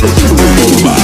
Rumba.